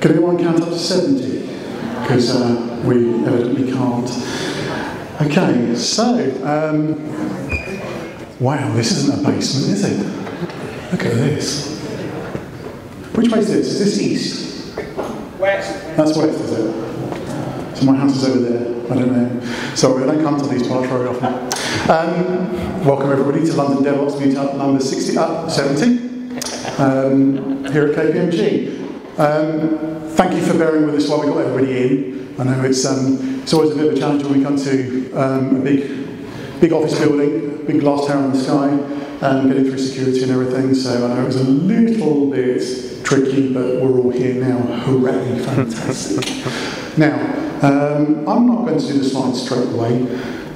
Can anyone count up to 70? Because uh, we evidently can't. Okay, so, um, wow, this isn't a basement, is it? Look at this. Which way is this? Is this east? West. That's west, is it? So my house is over there. I don't know. Sorry, I don't come to these parts very often. Um, welcome everybody to London DevOps Meetup number 60, uh, 70 um, here at KPMG. Um, thank you for bearing with us while we got everybody in. I know it's um, it's always a bit of a challenge when we come to um, a big big office building, big glass tower in the sky, and getting through security and everything. So I know it was a little bit tricky, but we're all here now. Hooray! Fantastic. now, um, I'm not going to do the slides straight away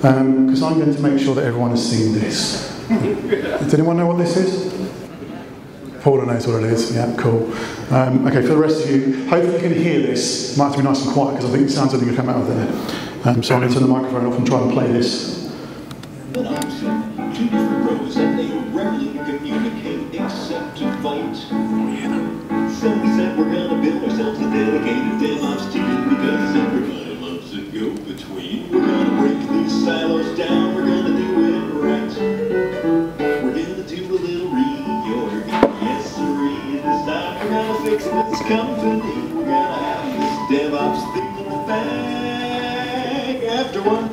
because I'm going to make sure that everyone has seen this. Does anyone know what this is? Paula knows what it is. Yeah, cool. Um, okay, for the rest of you, hopefully you can hear this. Might have to be nice and quiet because I think it sounds like going to come out of there. Um, so I'm going to turn the microphone off and try and play this. But I'm seeing two different rows and they rarely communicate except to fight. So we said we're gonna build ourselves a dedicated DevOps team because everybody loves a go-between. We're gonna break these silos down, we're gonna do it right. We're gonna do a little reorg, yes sirree. This time we're gonna fix this company. We're gonna have this DevOps thing in the bag. After one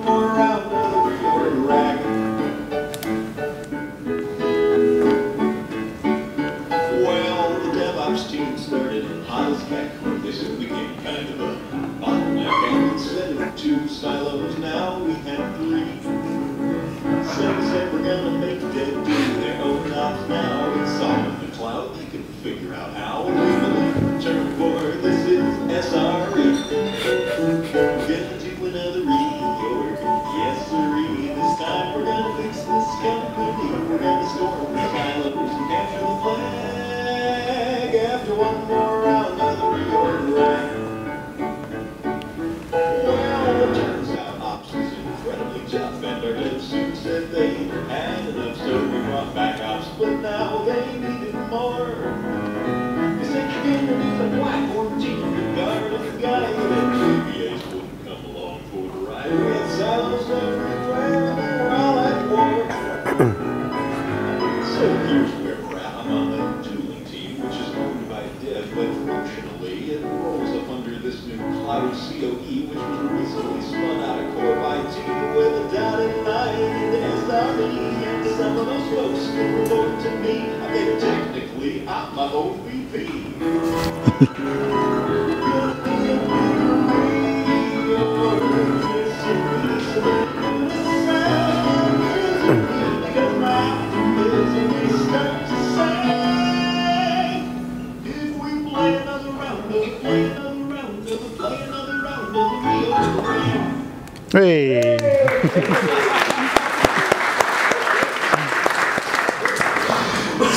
more. I'm own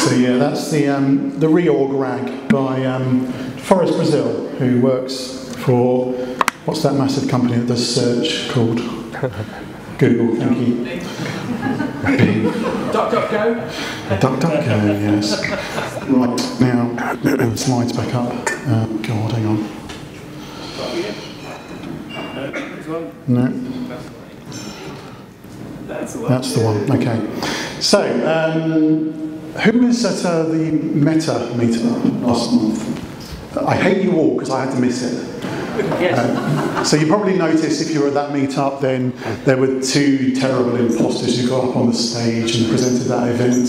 so yeah, that's the um, the reorg rag by um, Forrest Brazeal, who works for what's that massive company that does search called Google. Thank you. DuckDuckGo. DuckDuckGo, yes. Right now, slides back up. Uh, God, hang on. No. That's the one. That's the one. Okay. So, um, who was at uh, the Meta meetup last month? I hate you all because I had to miss it. Yes. So you probably noticed if you were at that meetup, then there were two terrible imposters who got up on the stage and presented that event.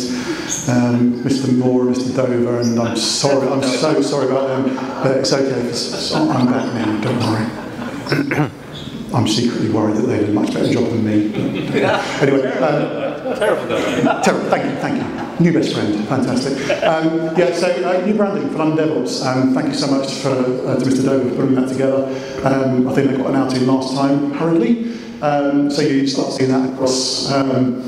Um, Mr. Moore and Mr. Dover, and I'm sorry, I'm so sorry about them, but it's okay. I'm back now. Don't worry. I'm secretly worried that they did a much better job than me. anyway, um, Terrible guy. Terrible. Thank you, thank you. New best friend, fantastic. Um, yeah, so uh, new branding for London DevOps. Um, thank you so much for, uh, to Mr. Dover for putting that together. Um, I think they got an outing last time hurriedly. Um, so you start seeing that across um,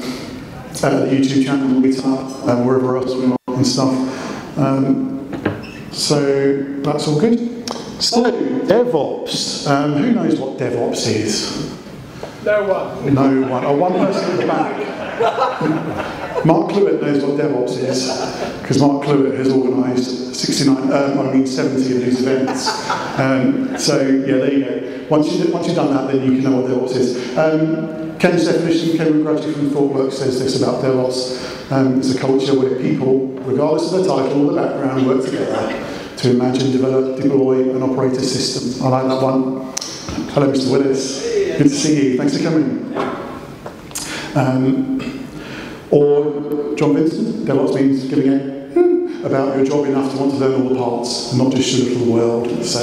uh, the YouTube channel, Meetup, uh, wherever else we are and stuff. Um, so that's all good. So DevOps. Um, who knows what DevOps is? No one. No one. Oh, one person at the back. Mark Cluett knows what DevOps is, because Mark Cluett has organised 69, um, I mean 70 of these events. Um, so yeah, there you go. Once, you, once you've done that, then you can know what DevOps is. Um, Ken's definition, Ken McGrady from ThoughtWorks says this about DevOps. Um, it's a culture where people, regardless of their title or the background, work together to imagine, develop, deploy and operate a system. I like that one. Hello, Mr Willis. Good to see you. Thanks for coming. Um, or John Vincent, DevOps means giving a about your job enough to want to learn all the parts not just your little world. So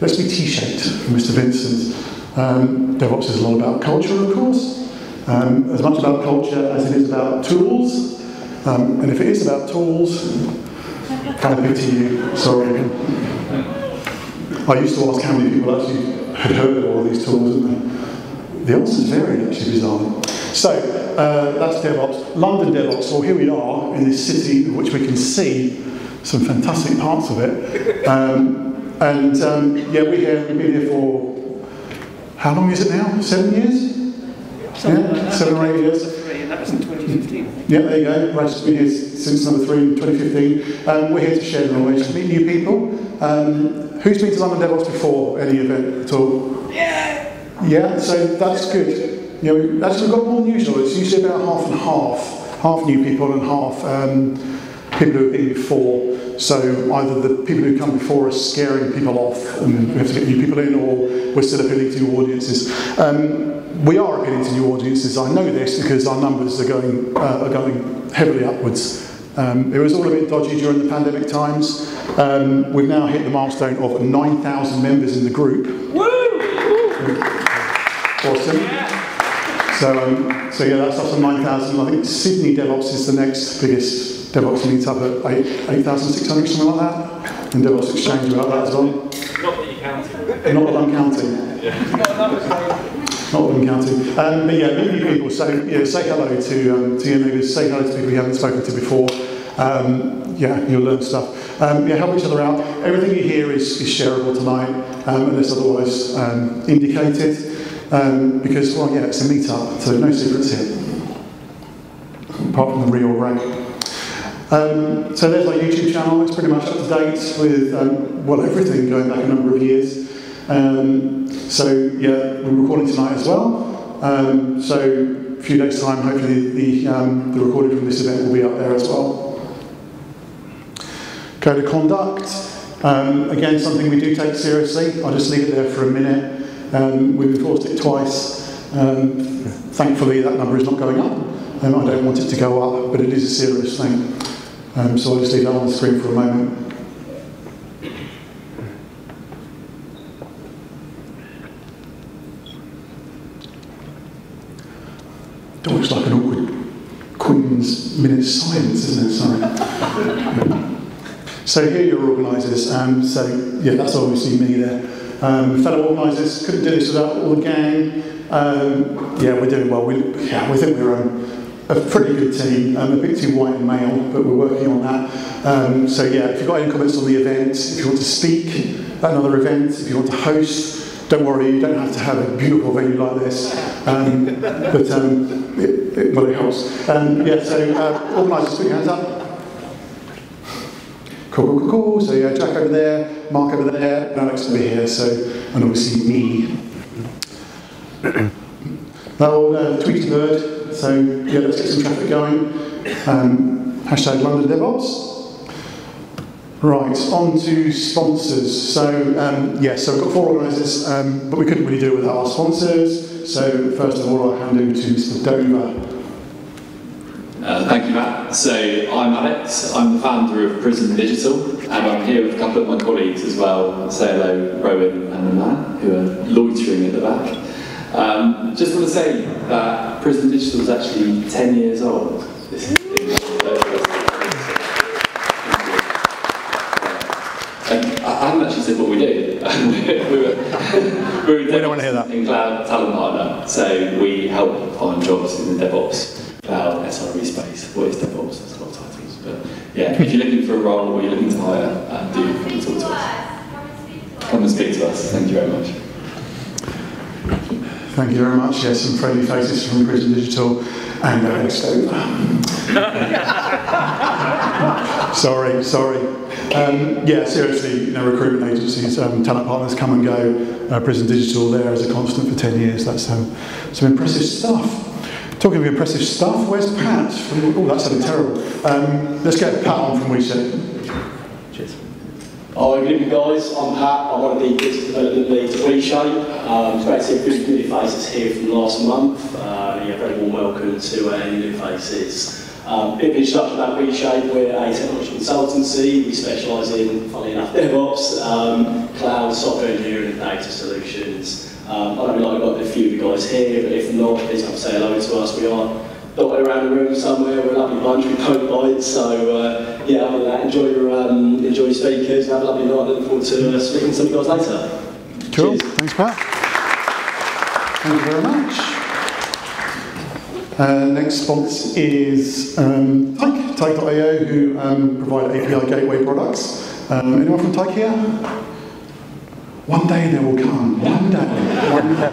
let's be T-shaped from Mr. Vincent. Um, DevOps is a lot about culture, of course, um, as much about culture as it is about tools. Um, and if it is about tools, kind of pity you, sorry. I used to ask how many people actually had heard of all these tools, and the is very actually bizarre. So, uh, that's DevOps. London DevOps, well here we are in this city in which we can see some fantastic parts of it. Um, and um, yeah, we're here, we've been here for, how long is it now? Seven years? Something Yeah, like seven or eight years. three, and that was in 2015. Yeah, there you go. Rachel's been here since number three in 2015. Um, we're here to share knowledge, to meet new people. Um, who's been to London DevOps before any event at all? Yeah! Yeah, so that's good. You know, actually, we've got more than usual. It's usually about half and half. Half new people and half um, people who have been before. So either the people who come before are scaring people off and we have to get new people in, or we're still appealing to new audiences. Um, we are appealing to new audiences. I know this because our numbers are going, uh, are going heavily upwards. Um, it was all a bit dodgy during the pandemic times. Um, we've now hit the milestone of 9,000 members in the group. Woo! Awesome. So, um, so yeah, that's up to 9,000. I think Sydney DevOps is the next biggest DevOps meetup at 8 8,600, something like that. And DevOps Exchange about that as well. Not that you're counting. Not that I'm counting. No, that was like, Not that I'm counting. Um, but yeah, meet new people. So yeah, say hello to, um, to your neighbours, say hello to people you haven't spoken to before. Um, yeah, you'll learn stuff. Um, yeah, help each other out. Everything you hear is, is shareable tonight, um, unless otherwise um, indicated. Um, because, well, yeah, it's a meet-up, so no secrets here. Apart from the real rank. Um, so there's our YouTube channel. It's pretty much up to date with um, well everything going back a number of years. Um, so yeah, we're recording tonight as well. Um, so a few days time, hopefully the um, the recording from this event will be up there as well. Code of conduct. Again, something we do take seriously. I'll just leave it there for a minute. Um, we've enforced it twice. Um, thankfully, that number is not going up. Um, I don't want it to go up, but it is a serious thing. Um, so I'll just leave that on the screen for a moment. It looks like an awkward Queen's minute silence, isn't it? Sorry. so here are your organisers. Um, so yeah, that's obviously me there. Um, fellow organisers couldn't do this without all the gang. Um, yeah, we're doing well. We, yeah, we think we're um, a pretty good team. Um, a bit too white and male, but we're working on that. Um, so yeah, if you've got any comments on the event, if you want to speak at another event, if you want to host, don't worry, you don't have to have a beautiful venue like this. Um, but um, it, it, well, it helps. Um, yeah, so uh, organisers, put your hands up. Cool, cool, cool, cool. So yeah, Jack over there, Mark over there, and Alex over here. So, and obviously me. That old uh, bird. So yeah, let's get some traffic going. Um, hashtag London DevOps. Right, on to sponsors. So um, yes, so we've got four organisers, um, but we couldn't really do it without our sponsors. So first of all, I'll hand over to Mr. Dover. You, Matt. So I'm Alex. I'm the founder of Prism Digital, and I'm here with a couple of my colleagues as well. Say hello, Rowan and Matt, who are loitering at the back. Um, just want to say that Prism Digital is actually 10 years old. This is I haven't actually said what we do. we were, we're a We don't wanna hear that. in cloud talent partner, so we help find jobs in the DevOps, cloud, SRE space. What is DevOps? There's a lot of titles, but yeah, if you're looking for a role or you're looking to hire, uh, do come and talk to us. Come and speak to us. Thank you very much. Thank you very much. Yes, some friendly faces from Prism Digital. and head sorry, sorry. Um, yeah, seriously, you know, recruitment agencies, um, talent partners come and go. Uh, Prism Digital there as a constant for 10 years. That's um, some impressive stuff. Talking of impressive stuff, where's Pat? Oh, that sounded terrible. Um, let's get Pat on from WeShape. Oh, good evening guys, I'm Pat, I'm one of the business development leads at WeShape. Um, it's great to see a few new faces here from last month. Uh, yeah, very warm welcome to uh, any new faces. Um, bit of introduction about WeShape, we're a technology consultancy, we specialise in, funny enough, DevOps, um, cloud, software engineering and data solutions. Um, I don't know, I've got a few of you guys here, but if not, please come say hello to us. We are dotted around the room somewhere. We're a lovely bunch. We poke bites. So uh, yeah, other than that, enjoy your um, enjoy your speakers. Have a lovely night. Looking forward to uh, speaking to some of you guys later. Cool. Cheers. Thanks, Pat. Thank you very much. Uh, next sponsor is um, Tyk, Tyk.io, who um, provide API gateway products. Um, anyone from Tyk here? One day they will come. One day. One day.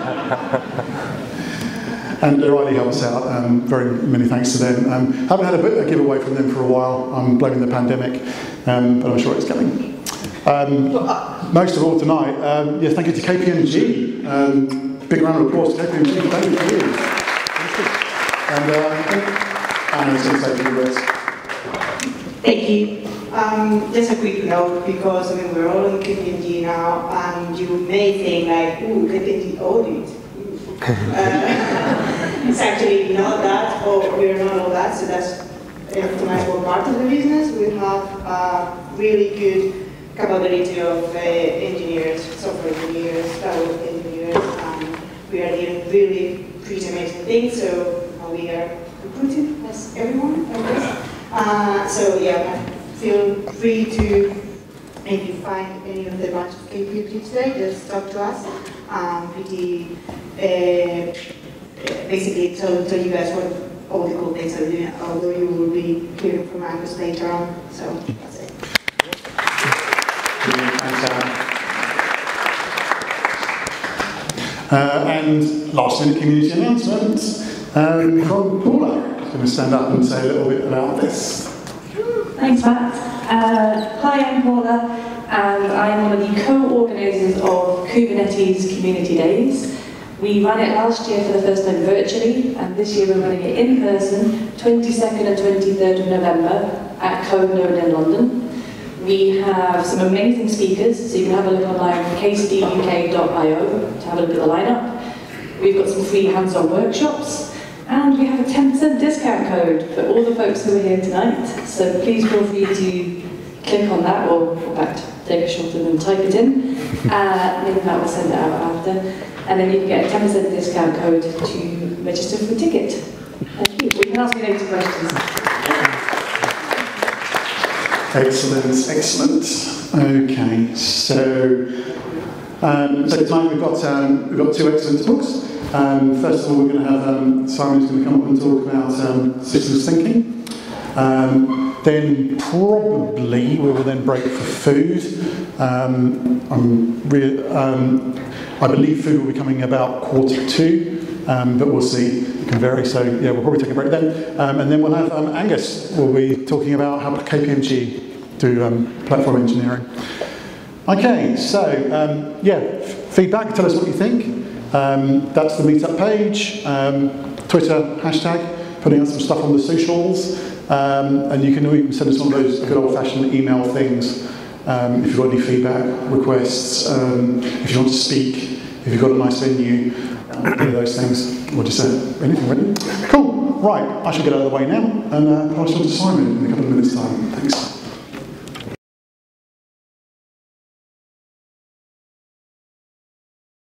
And O'Reilly us out. Um, very many thanks to them. Um, haven't had a, bit, a giveaway from them for a while. I'm blaming the pandemic, um, but I'm sure it's coming. Um, most of all tonight, um, yeah, thank you to KPMG. Um, big round of applause to KPMG. Thank you for you. And uh. Thank you. Um, just a quick note, because I mean we're all in KPMG now, and you may think like, ooh, KPMG audit. uh, it's actually not that, or we're not all that, so that's a much more part of the business. We have a really good capability of uh, engineers, software engineers, cloud engineers, and we are doing really pretty amazing things, so we are recruiting as everyone, I guess. Uh, so yeah, feel free to, if you find any of the bunch of KPMG today, just talk to us. Um, uh, basically tell, tell you guys what all the cool things are doing, although you will be hearing from Angus later on. So that's it. Uh, and last community announcement um, from Paula. She's going to stand up and say a little bit about this. Thanks, Matt. Uh, hi, I'm Paula, and I'm one of the co-organisers of Kubernetes Community Days. We ran it last year for the first time virtually, and this year we're running it in person, 22nd and 23rd of November at CodeNode in London. We have some amazing speakers, so you can have a look online kcduk.io to have a look at the lineup. We've got some free hands-on workshops, and we have a 10% discount code for all the folks who are here tonight. So please feel free to click on that, or in fact, take a shot and type it in. Uh, maybe Matt will send it out after. And then you can get a 10% discount code to register for a ticket. Thank you. We can ask you later questions. Excellent, excellent. Okay, so um, so tonight we've got um, we've got two excellent talks. Um, first of all, we're going to have um, Simon who's going to come up and talk about um, systems thinking. Um, then probably we will then break for food. Um, um, I believe food will be coming about quarter two, but we'll see. It can vary. So yeah, we'll probably take a break then. And then we'll have Angus. will be talking about how KPMG do platform engineering. Okay, so yeah, feedback. Tell us what you think. Um, that's the meetup page, um, Twitter hashtag, putting out some stuff on the socials, um, and you can even send us one of those good old-fashioned email things um, if you've got any feedback, requests, um, if you want to speak, if you've got a nice venue, um, any of those things, or just say anything really. Cool, right, I should get out of the way now, and uh, I'll talk to Simon in a couple of minutes' time. Thanks.